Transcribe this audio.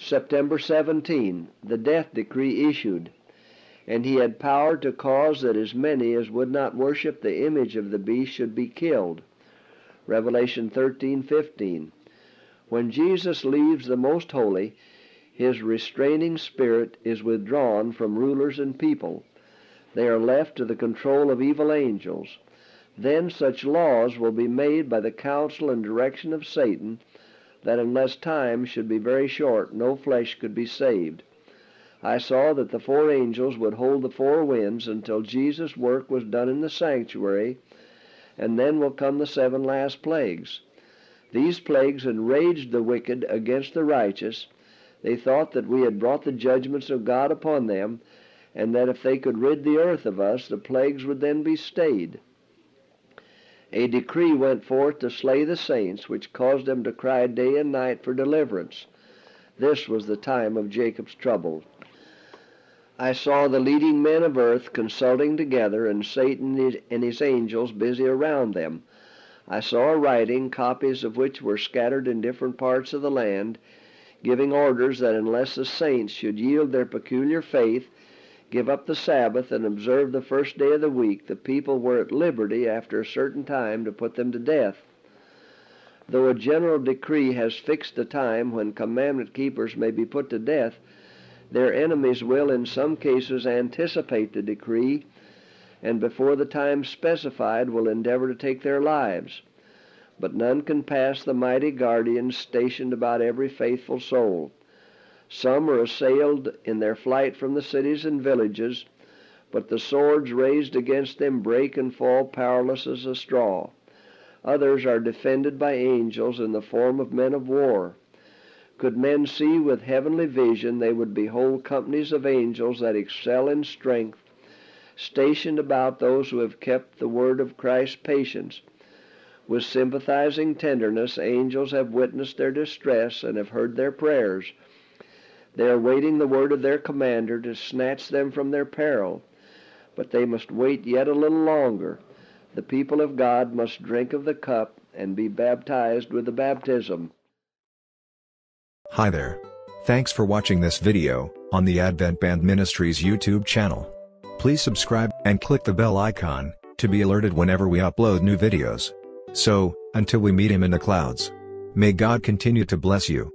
September 17, the death decree issued, and he had power to cause that as many as would not worship the image of the beast should be killed. Revelation 13:15. When Jesus leaves the most holy, his restraining spirit is withdrawn from rulers and people. They are left to the control of evil angels. Then such laws will be made by the counsel and direction of Satan that unless time should be very short, no flesh could be saved. I saw that the four angels would hold the four winds until Jesus' work was done in the sanctuary, and then will come the seven last plagues. These plagues enraged the wicked against the righteous. They thought that we had brought the judgments of God upon them, and that if they could rid the earth of us, the plagues would then be stayed. A decree went forth to slay the saints, which caused them to cry day and night for deliverance. This was the time of Jacob's trouble. I saw the leading men of earth consulting together, and Satan and his angels busy around them. I saw a writing, copies of which were scattered in different parts of the land, giving orders that unless the saints should yield their peculiar faith give up the Sabbath, and observe the first day of the week, the people were at liberty after a certain time to put them to death. Though a general decree has fixed the time when commandment keepers may be put to death, their enemies will in some cases anticipate the decree and before the time specified will endeavor to take their lives. But none can pass the mighty guardians stationed about every faithful soul. Some are assailed in their flight from the cities and villages, but the swords raised against them break and fall powerless as a straw. Others are defended by angels in the form of men of war. Could men see with heavenly vision, they would behold companies of angels that excel in strength, stationed about those who have kept the word of Christ's patience. With sympathizing tenderness, angels have witnessed their distress and have heard their prayers. They are waiting the word of their commander to snatch them from their peril. But they must wait yet a little longer. The people of God must drink of the cup and be baptized with the baptism. Hi there. Thanks for watching this video on the Advent Band Ministries YouTube channel. Please subscribe and click the bell icon to be alerted whenever we upload new videos. So, until we meet him in the clouds. May God continue to bless you.